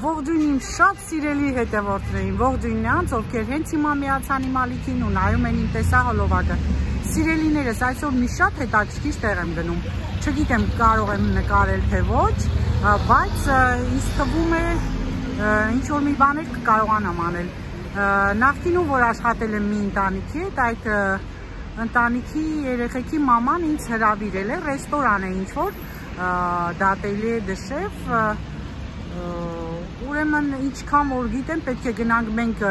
Ողջույն իմ շատ սիրելի հետևորդներին, ողջույն նրանց, ովքեր հենց հիմա միացան իմ ալիքին ու նայում են իմ տեսահոլովակը։ Սիրելիներս, այսօր մի շատ հետաքրքիր տեղ եմ գնում։ Չգիտեմ կարող եմ նկարել թե ոչ, բայց ինձ թվում է ինչ որ մի բաներ կկարողանամ անել։ Նախկինում որ աշխատել եմ մի ընտանիքի հետ, այդ ընտանիքի երեխեքի մաման ինձ հրավիրել է, ռեստորան է ինչ որ, դատելի դշև, Ուրեմն ինչքան որ գիտեմ, պետք է գնանք մենք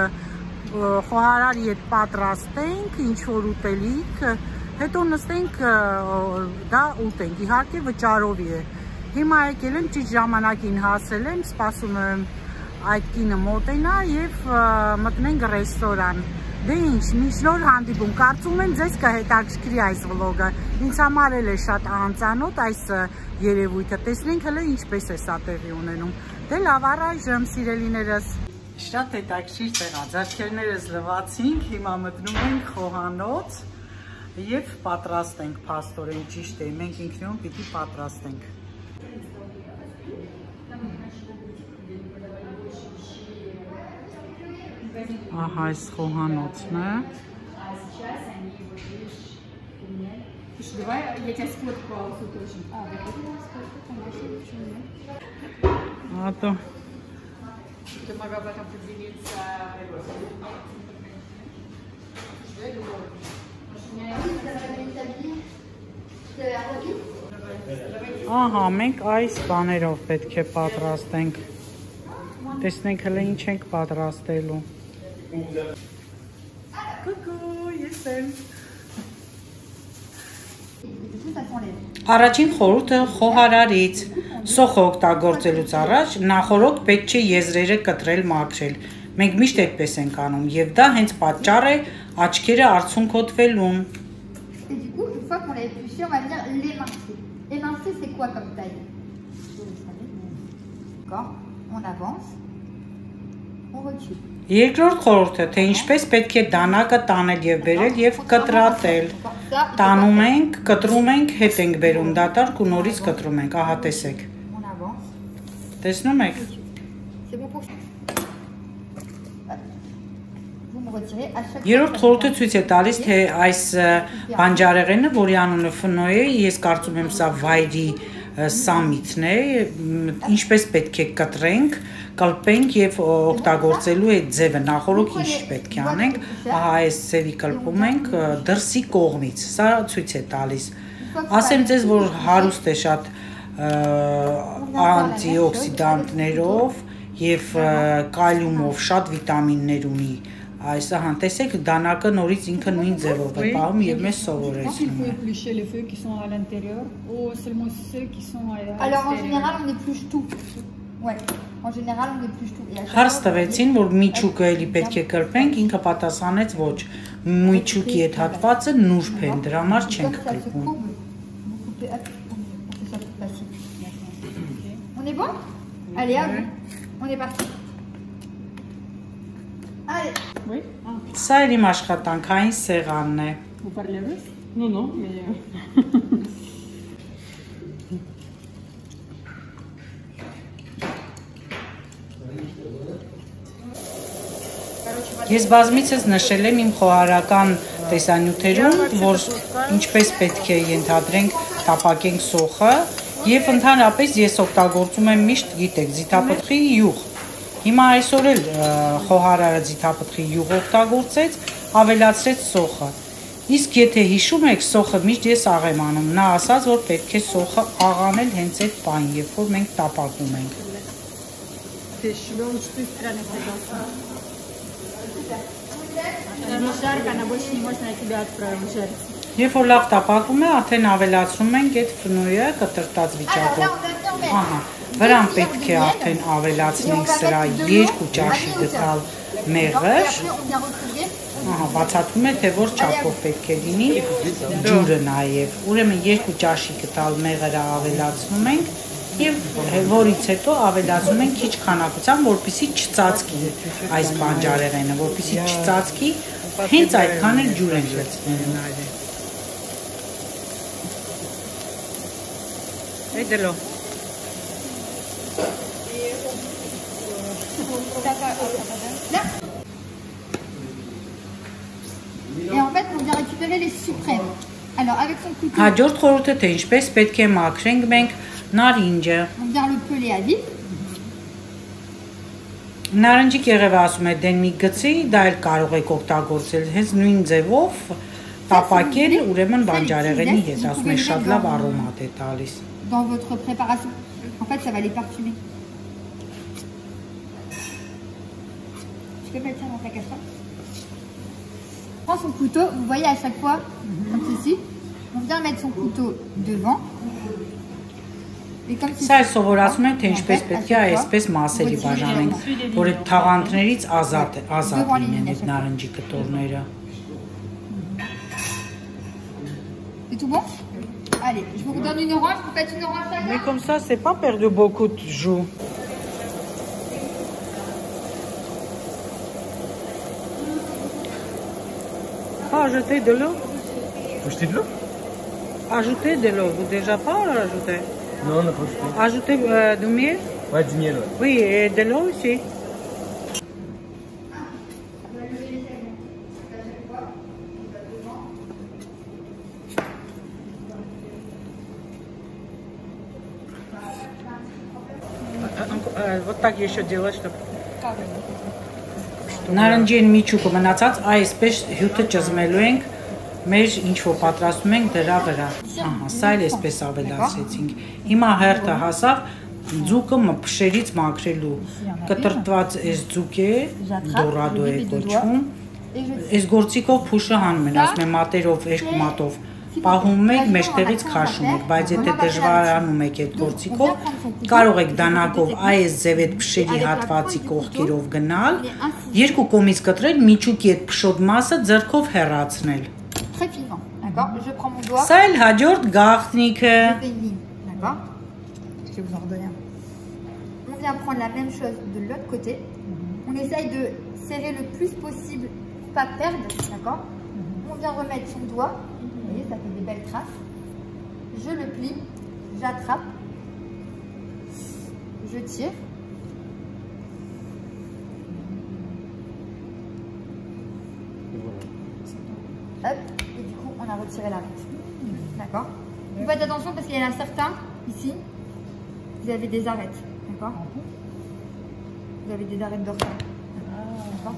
խոհարարի հետ պատրաստենք ինչ որ ուտելիք, հետո նստենք դա ուտենք։ Իհարկե վճարով է։ Հիմա եկել եմ ճիշտ ժամանակին հասել եմ, սպասում եմ այդ կինը մոտենա եւ մտնենք ռեստորան։ Դե ինչ, միջնոր հանդիպում։ Կարծում եմ ձեզ կհետաքրքրի այս վլոգը։ Ինձ համար էլ է շատ անծանոթ այս երևույթը։ Տեսնենք հələ ինչպես է սա տեղի ունենում։ Դե լավ, առայժմ սիրելիներս։ Շատ հետաքրքիր տեղ է։ Ձեռքերներս լվացինք, հիմա մտնում ենք խոհանոց եւ պատրաստենք փաստորեն ճիշտ է։ Մենք ինքնուրույն պիտի պատրաստենք։ Ահա այս խոհանոցն է։ Давай я тебя сфоткаю тоже. А, да, конечно, почему нет? А то... Ты могла об этом поделиться. Ահա, մենք այս բաներով պետք է պատրաստենք։ Տեսնենք հələ ինչ ենք պատրաստելու։ Կուկու, ես եմ։ Առաջին խորհուրդը խոհարարից։ Սոխը օգտագործելուց առաջ նախորոք պետք չէ եզրերը կտրել մաքրել։ Մենք միշտ այդպես ենք անում եւ դա հենց պատճառ է աչքերը արցունքոտվելուն։ Émincer, c'est quoi comme taille D'accord On avance. On recule. Երկրորդ խորհուրդը, թե ինչպես պետք է դանակը տանել եւ բերել եւ կտրատել։ Տանում ենք, կտրում ենք, հետ ենք բերում դատարկ ու նորից կտրում ենք, ահա տեսեք։ Տեսնում եք։ Երորդ խորհուրդը ցույց է տալիս, թե այս բանջարեղենը, որի անունը Ֆնոյ է, ես կարծում եմ սա վայրի սամիթն է, ինչպես պետք է կտրենք, կլպենք եւ օգտագործելու այդ ձևը նախորոք ինչ պետք է անենք, ահա այս ձևի կլպում ենք դրսի կողմից։ Սա ցույց է տալիս։ Ասեմ ձեզ, որ հարուստ է շատ անտիօքսիդանտներով եւ կալիումով շատ վիտամիններ ունի այս ահա տեսեք դանակը նորից ինքը նույն ձևով է պահում եւ մեզ սովորեցնում է Alors en général on épluche tout. Ouais. En général on épluche tout. Հարց տվեցին որ միջուկը էլի պետք է կրպենք, ինքը պատասխանեց ոչ։ Միջուկի այդ հատվածը նուրբ են, դրա համար չենք կրպում։ On est bon Allez, hop, on est parti. Oui. Ah. Սա էլ իմ աշխատանքային սեղանն է։ Vous parlez russe Non, non, mais Ես բազմիցս նշել եմ իմ խոհարական տեսանյութերում, որ ինչպես պետք է ենթադրենք տապակենք սոխը եւ ընդհանրապես ես օգտագործում եմ միշտ, գիտեք, զիթապտղի յուղ Հիմա այսօր էլ խոհարարը ձիթապտղի յուղ օգտագործեց, ավելացրեց սոխը։ Իսկ եթե հիշում եք, սոխը միշտ ես աղեմ անում։ Նա ասաց, որ պետք է սոխը աղանել հենց այդ պայն, երբ որ մենք տապակում ենք։ Երբ որ լավ տապակում է, արդեն ավելացնում ենք այդ ֆնոյը կտրտած վիճակով։ Ահա Վրան պետք է արդեն ավելացնենք սրա երկու ճաշի գտալ մեղր։ Ահա, բացատրում է, թե որ չափով պետք է լինի ջուրը նաև։ Ուրեմն երկու ճաշի գտալ մեղրը ավելացնում ենք եւ որից հետո ավելացնում ենք քիչ քանակությամբ, որպեսզի չծածկի այս բանջարեղենը, որպեսզի չծածկի, հենց այդքան էլ ջուր ենք լցնում։ Այդելով Et en fait, on vient récupérer les suprêmes. Alors, avec son couteau... Հաջորդ խորհուրդը թե ինչպես պետք է մաքրենք մենք նարինջը։ vient le peler à vif. Նարնջի կեղևը ասում է դեն մի գծի, դա էլ կարող եք օգտագործել հենց նույն ձևով տապակել, ուրեմն բանջարեղենի հետ, ասում է շատ լավ արոմատ է տալիս։ Dans votre préparation. En fait, ça va les parfumer. Tu peux mettre ça dans ta casserole Prends son couteau, vous voyez à chaque fois, comme ceci, on vient mettre son couteau devant Սա է սովորացնում են, թե ինչպես պետք է այսպես մասերի բաժանենք, որ այդ թաղանթներից ազատ ազատ լինեն այդ նարնջի կտորները։ Allez, je vous donne une orange, vous faites une orange chacun. Mais comme ça, c'est pas perdu beaucoup de jus. Pas ajouter de l'eau Ajouter de l'eau Ajouter de l'eau, vous déjà pas ajouté Non, on n'a pas ajouté. Ajouter euh, du miel Ouais, du miel, ouais. Oui, et de l'eau aussi. Вот так еще делать, чтобы Նարնջին միջուկը մնացած այսպես հյութը ճզմելու ենք մեր ինչ որ պատրաստում ենք դրա վրա։ Ահա, սա էլ էսպես ավելացրեցինք։ Հիմա հերթը հասավ ձուկը փշերից մաքրելու։ Կտրտված էս ձուկ է, դորադո է կոչվում։ Այս գործիկով փուշը հանում են, ասում են մատերով, երկու մատով պահում եք, մեջտեղից քաշում եք, բայց եթե դժվարանում եք այդ գործիկով, կարող եք դանակով այս ձև այդ փշերի հատվածի կողքերով գնալ, երկու կողմից կտրել, միջուկի այդ փշոտ մասը ձեռքով հեռացնել։ Je prends mon doigt. D'accord Je vous en. On vient prendre la même chose de l'autre côté. On essaye de serrer le plus possible pour pas perdre. D'accord On vient remettre son doigt. Vous voyez, ça fait des belles traces. Je le plie. J'attrape. Je tire. Hop a retiré l'arête. D'accord Vous faites attention parce qu'il y en a certains, ici, vous avez des arêtes. D'accord Vous avez des arêtes dorsales. D'accord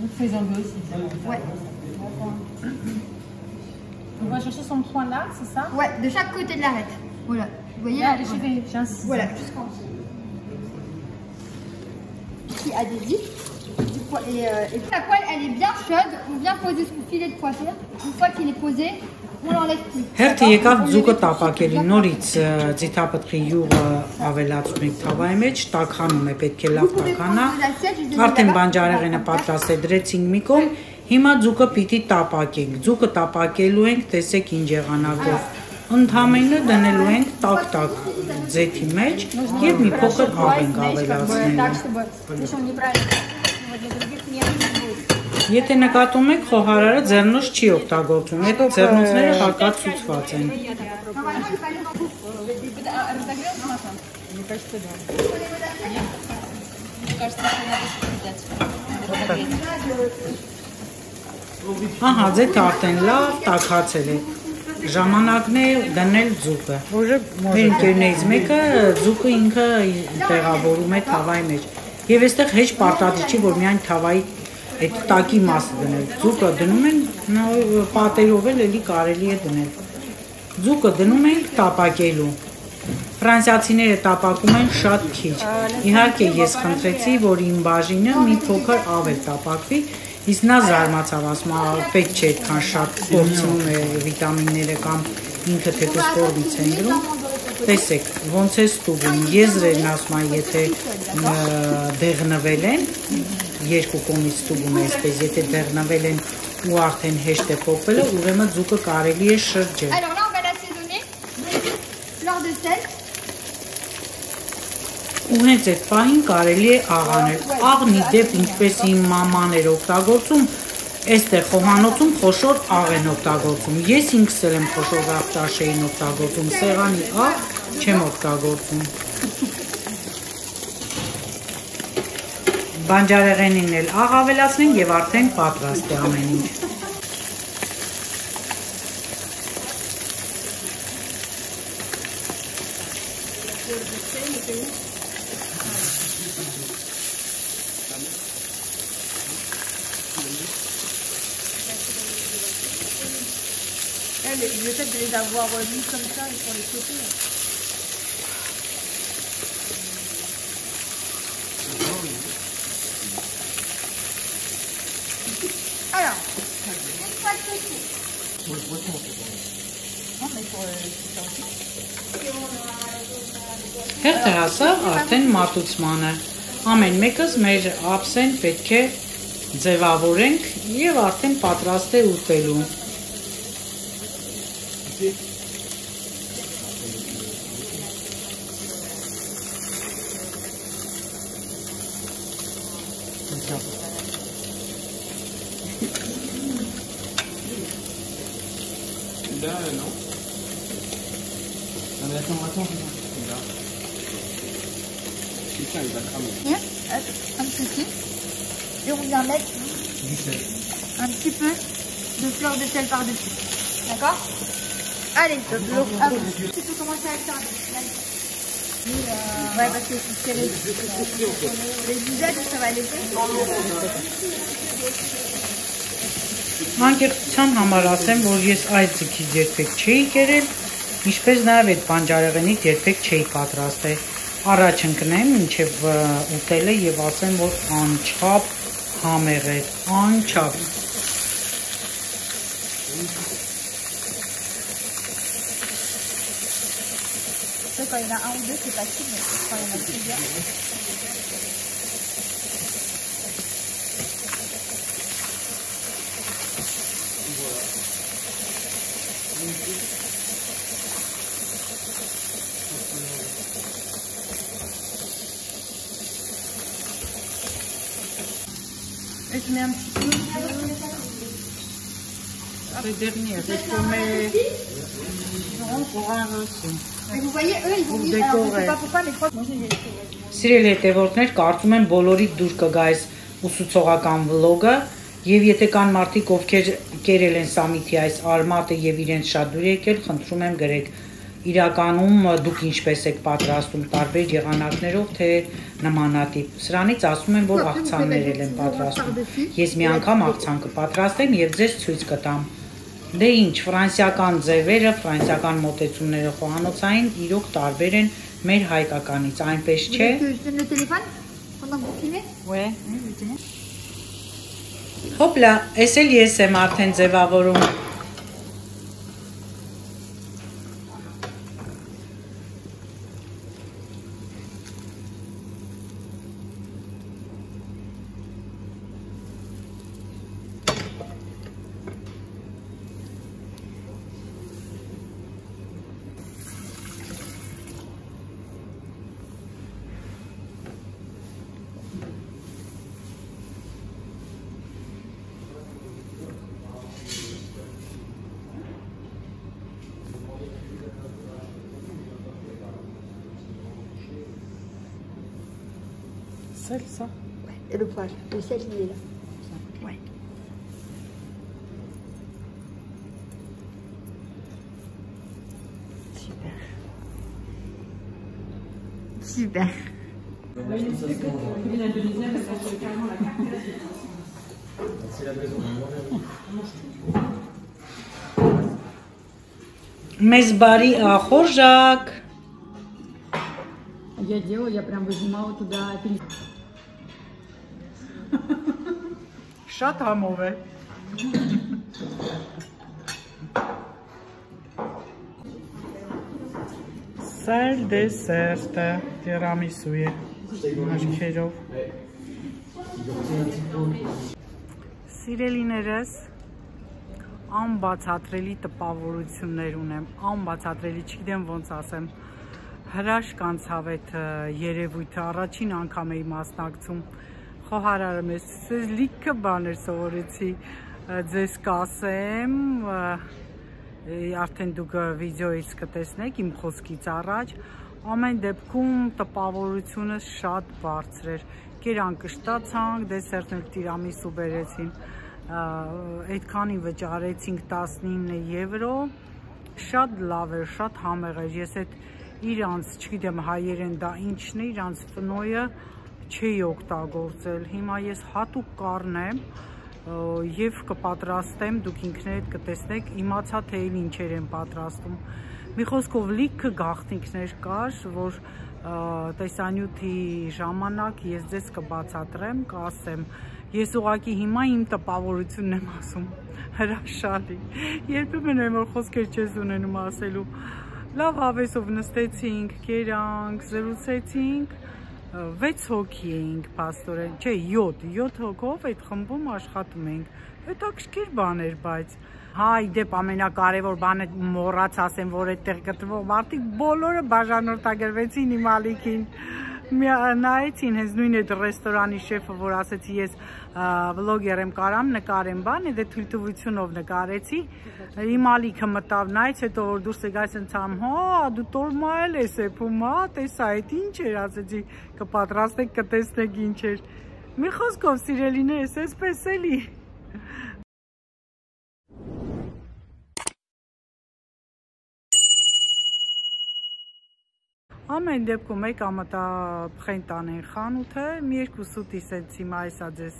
Vous faites enlever aussi. Ouais. On va chercher son point là, c'est ça Ouais, de chaque côté de l'arête. Voilà. Vous voyez Là, là je vais, j'insiste. Voilà, jusqu'en adhésif. Du po- Et, euh, et la poêle, elle est bien chaude. On vient poser son filet de poisson. Une fois qu'il est posé, on l'enlève plus. Հերթը եկավ ձուկը տապակելի նորից ձիթապտղի յուղը ավելացնում ենք թավայի մեջ, տականում է, պետք է լավ տականա։ Արդեն բանջարեղենը պատրաստ է, դրեցինք մի կողմ, հիմա ձուկը պիտի տապակենք։ Ձուկը տապակելու ենք, տեսեք ինչ եղանակով։ Ընդհանրապես դնելու ենք տակ-տակ ձեթի մեջ եւ մի փոքր աղ ենք ավելացնելու։ Եթե նկատում եք, խոհարարը ձեռնուց չի օգտագործում, այդ ձեռնոցները հակացուցված են։ Ահա, ձեթը արդեն լավ տաքացել է։ Ժամանակն է դնել ձուկը։ Մեր ընկերներից մեկը ձուկը ինքը տեղավորում է թավայի մեջ։ Եվ այստեղ հեչ պարտադիր չի, որ միայն թավայի այդ տակի մասը դնել։ Ձուկը դնում են պատերով էլ էլի կարելի է դնել։ Ձուկը դնում ենք տապակելու։ Ֆրանսիացիները տապակում են շատ քիչ։ Իհարկե ես խնդրեցի, որ իմ բաժինը մի փոքր ավել տապակվի, իսկ նա զարմացավ, ասում է, պետք չէ այդքան շատ կորցնում է վիտամինները կամ ինքը թեկուզ կորմից են գրում։ Տեսեք, ոնց է ստուգում։ Եզրերն ասում են, եթե դեղնվել են, երկու կողմից ստուգում է այսպես, եթե դեղնվել են ու արդեն հեշտ է փոփելը, ուրեմն ձուկը կարելի է շրջել։ Alors là, on va l'assaisonner. Fleur de sel. ու հենց այդ պահին կարելի է աղանել։ Աղն ի դեպ ինչպես իմ մաման էր օգտագործում, այստեղ խոհանոցում խոշոր աղ են օգտագործում։ Ես ինքս էլ եմ խոշոր աղ ճաշեին օգտագործում, սեղանի աղ չեմ օգտագործում։ Բանջարեղենին էլ աղ ավելացնենք եւ արդեն պատրաստ է ամեն ինչ։ Elle, le fait de les avoir mis comme ça et sur les côtés. Alors, c'est fait, Հերթը հասավ արդեն մատուցմանը։ Ամեն մեկս մեր ափսեն պետք է ձևավորենք եւ արդեն պատրաստ է ուտելու։ Là, Putain, il va cramer. Tiens, hop, un petit peu. Et on vient mettre Du sel. un petit peu de fleur de sel par-dessus. D'accord Allez, hop, tu peux commencer à le faire. Là. Ouais, parce que c'est les, les visages, ça va aller Անկեղծության համար ասեմ, որ ես այդ ձգից երբեք չէի կերել, ինչպես նաև այդ բանջարեղենից երբեք չէի պատրաստել։ Առաջ ընկնեմ, ինչև ուտելը եւ ասեմ, որ անչափ համեղ է, անչափ։ Ça, quand il y en a un ou deux, c'est facile, mais quand il y en a plusieurs. Et je mets un petit peu. Le dernier, retourner pour un reçu. Mais vous voyez, eux, ils vont Pour dire, alors je sais décorer. pas pourquoi, mais je crois que moi, j'ai les Սիրելի հետևորդներ, կարծում եմ բոլորիդ դուր կգա այս ուսուցողական վլոգը եւ եթե կան մարդիկ, ովքեր կերել են սամիթի այս արմատը եւ իրենց շատ դուր եկել, խնդրում եմ գրեք իրականում դուք ինչպես եք պատրաստում տարբեր եղանակներով թե նմանատիպ։ Սրանից ասում եմ, որ աղցաններ էլ են պատրաստում։ Ես մի անգամ աղցան կպատրաստեմ եւ ձեզ ցույց կտամ։ Դե ինչ, ֆրանսիական ձևերը, ֆրանսիական մոտեցումները խոհանոցային իրոք տարբեր են մեր հայկականից, այնպես չէ։. Հոպլա, էս էլ ես եմ արդեն ձևավորում։ Սել սա։ Et le poil, le sel, il est là. Ouais. Super. Super. Մեզ բարի ախորժակ։ Я делала, я прям выжимала туда апельсин. Շատ համով է։ Սա էլ դեսերտը, տիրամիսու է, աշխերով։ Սիրելիներս, անբացատրելի տպավորություններ ունեմ, անբացատրելի, չգիտեմ ոնց ասեմ, հրաշք անցավ այդ երևույթը, առաջին անգամ էի մասնակցում, խոհարարը մեզ ցույց լիքը բաներ սովորեցի, ձեզ կասեմ, արդեն դուք ը, վիդեոից կտեսնեք իմ խոսքից առաջ, Ամեն դեպքում տպավորությունը շատ բարձր էր։ Կերան կշտացանք, դեսերտն էլ տիրամիսու բերեցին, այդքանին վճարեցինք 19 եվրո, շատ լավ էր, շատ համեղ էր, ես այդ իրանց, չգիտեմ հայերեն դա ինչն է, իրանց ֆնոյը չէի օգտագործել, հիմա ես հատուկ կարնեմ, եւ կպատրաստեմ, դուք ինքներդ կտեսնեք, իմացա թե ինչ ինչեր են պատրաստում։ Մի խոսքով լիքը գաղտնիքներ կար, որ տեսանյութի ժամանակ ես ձեզ կբացատրեմ, կասեմ։ Ես ուղակի հիմա իմ տպավորությունն եմ ասում։ Հրաշալի։ Երբեմն այն որ խոսքեր չես ունենում ասելու։ Լավ հավեսով նստեցինք, կերանք, զրուցեցինք 6 հոգի էինք աստորեն, չէ 7, 7 հոգով այդ խմբում աշխատում էինք։ Հետաքրքիր բան էր, բայց հա իդեպ ամենակարևոր բանը մոռաց ասեմ, որ այդտեղ գտնվող մարդիկ բոլորը բաժանորդագրվեցին իմ ալիքին նայեցին հենց նույն այդ ռեստորանի շեֆը, որ ասեցի ես վլոգեր եմ կարամ նկարեմ բան, դե թույլտվությունով նկարեցի։ Իմ ալիքը մտավ նայեց, հետո որ դուրս եկայս ընցամ, հա, դու տորմա էլ ես եփում, հա, տեսա, այդ ինչ էր, ասեցի, կպատրաստեք, կտեսնեք ինչ էր։ Մի խոսքով սիրելիներս, այսպես էլի։ Ամեն դեպքում մեկ ամտա փխենտան են խանութը, մի երկու սուտի սենց հիմա այսա ձեզ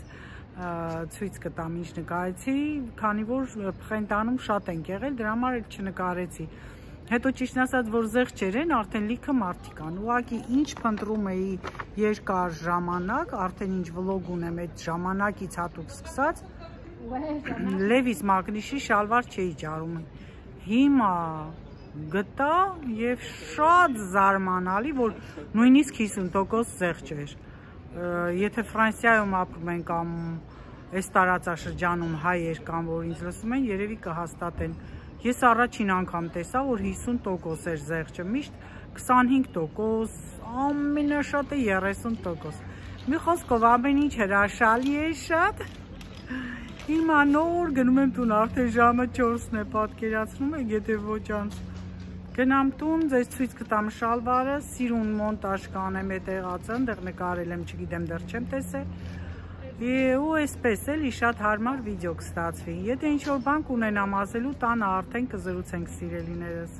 ցույց կտամ ինչ նկարեցի, քանի որ փխենտանում շատ են եղել, դրա համար էլ չնկարեցի։ Հետո ճիշտ ասած, որ զեղ չերեն, արդեն լիքը մարդիկ կան։ Ուղղակի ինչ փնտրում էի երկար ժամանակ, արդեն ինչ վլոգ ունեմ այդ ժամանակից հատուկ սկսած, Լևիս մագնիշի շալվար չէի ճարում։ Հիմա գտա եւ շատ զարմանալի, որ նույնիսկ 50% զեղ չէր։ Եթե Ֆրանսիայում ապրում են կամ այս տարածաշրջանում հայեր կամ որ ինձ լսում են, երևի կհաստատեն։ Ես առաջին անգամ տեսա, որ 50% էր զեղչը, միշտ 25%, ամենաշատը 30%։ Մի խոսքով ամեն ինչ հրաշալի է շատ։ Հիմա նոր գնում եմ տուն, արդեն ժամը 4-ն է, պատկերացնում եք, եթե ոչ անց Գնամ տուն, ձեզ ցույց կտամ շալվարը, սիրուն մոնտաժ կանեմ է տեղացը, այնտեղ նկարել եմ, չգիտեմ դեռ չեմ տեսել։ Ու այսպես էլի շատ հարմար վիդեո կստացվի։ Եթե ինչ-որ բան կունենամ ասելու, տանը արդեն կզրուցենք սիրելիներս։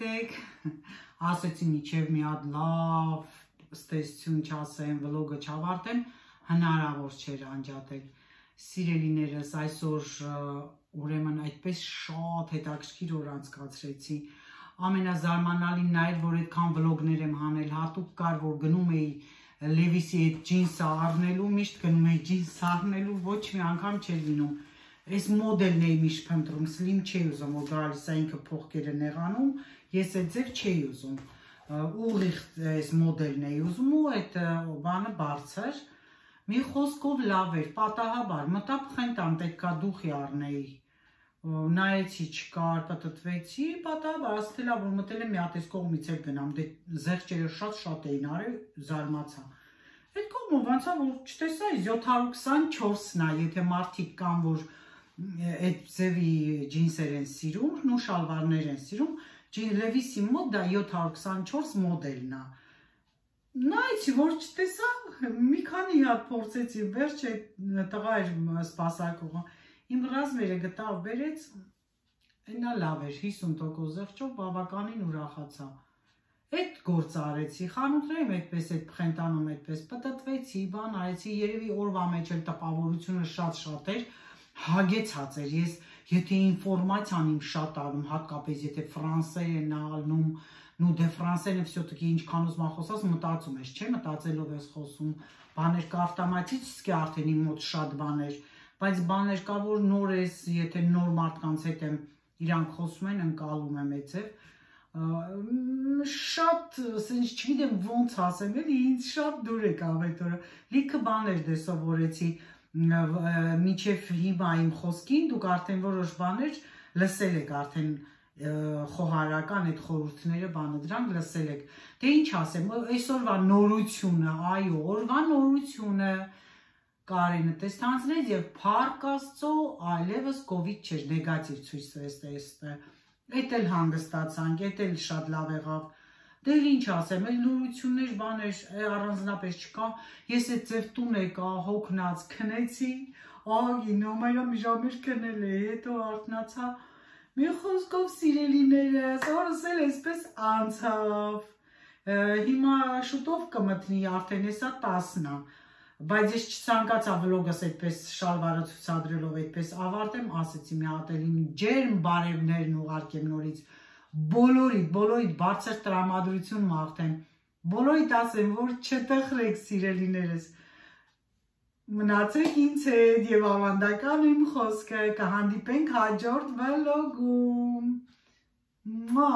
ինձ հետ եք։ Ասեցի միջև մի հատ լավ ստեսություն չասեմ, վլոգը չավարտեմ, հնարավոր չէր անջատել։ Սիրելիներս այսօր ուրեմն այդպես շատ հետաքրքիր օր անցկացրեցի։ Ամենազարմանալին նա էր, որ այդքան վլոգներ եմ հանել, հատուկ կար, որ գնում էի Լևիսի այդ ջինսը առնելու, միշտ գնում էի ջինս առնելու, ոչ մի անգամ չէր լինում այս մոդելն էի միշտ փնտրում, slim չէի ուզում, որ գալիս է ինքը փողկերը նեղանում, ես այդ ձև չէի ուզում։ Ուղիղ այս մոդելն էի ուզում ու այդ բանը բարձր։ Մի խոսքով լավ էր, պատահաբար, մտա փխենտան պետքա դուխի առնեի նայեցի չկար, պատտվեցի, պատահաբար ասելա որ մտել եմ մի հատ այս կողմից էլ գնամ, դե զեղչերը շատ-շատ էին արել, զարմացա։ Այդ կողմով ոնց է որ չտեսա 724-ն է, եթե մարդիկ կան որ այդ ձևի ջինսեր են սիրում, ու շալվարներ են սիրում, Լևիսի մոտ դա 724 մոդելն է։ Նայեցի, որ չտեսա, մի քանի հատ փորձեցի, վերջը տղա էր սպասարկողը։ Իմ ռազմերը գտավ, բերեց, այնա լավ էր, 50% զեղչով բավականին ուրախացա։ Այդ գործը արեցի, խանութներում այդպես այդ փխենտանում այդպես պտտվեցի, բան արեցի, երևի օրվա մեջ էլ տպավորությունը շատ-շատ էր, հագեցած էր։ Ես Եթե ինֆորմացիան իմ շատ արում, հատկապես եթե ֆրանսերեն ալնում, նու դե ֆրանսերենը всё-таки ինչքան ուզում խոսած մտածում ես, չէ՞, մտածելով ես խոսում, բաներ կա ավտոմատիկիսկ է արդեն իմ մոտ շատ բաներ, բայց բաներ կա որ նոր ես, եթե նոր մարդկանց հետ եմ իրանք խոսում են, ընկալում եմ այցև, շատ, ասենց չգիտեմ ոնց ասեմ, էլի ինձ շատ դուր եկավ այդ օրը։ Լիքը բաներ դե սովորեցի, միջև հիմա իմ խոսքին դուք արդեն որոշ բաներ լսել եք արդեն խոհարական այդ խորհուրդները բանը դրանք լսել եք դե ինչ ասեմ այսօրվա նորությունը այո օրվա նորությունը Կարինը տեստանցնեց եւ Փառք Աստծո այլևս կ ូវ իդ չէր նեգատիվ ցույց տվեց դա այդ էլ հանգստացանք այդ էլ շատ լավ եղավ Դե ինչ ասեմ, այլ նորություններ, բաներ առանձնապես չկա։ Ես այդ ձև տուն եկա, հոգնած, քնեցի, ահագին նոմայրը մի ժամեր քնել է, հետո արթնացա։ Մի խոսքով սիրելիներս, օրս էլ այսպես անցավ։ Հիմա շուտով կմտնի արդեն հեսա 10-նա բայց ես չցանկացա վլոգս այդպես շալվարը ցուցադրելով այդպես ավարտեմ, ասեցի մի հատ էլ իմ ջերմ բարևներն ուղարկեմ նորից բոլորիդ, բոլորիդ բարձր տրամադրություն մաղթեմ, բոլորիդ ասեմ, որ չտխրեք սիրելիներս, մնացեք ինձ հետ և ավանդական իմ խոսքը կհանդիպենք հաջորդ վլոգում, մա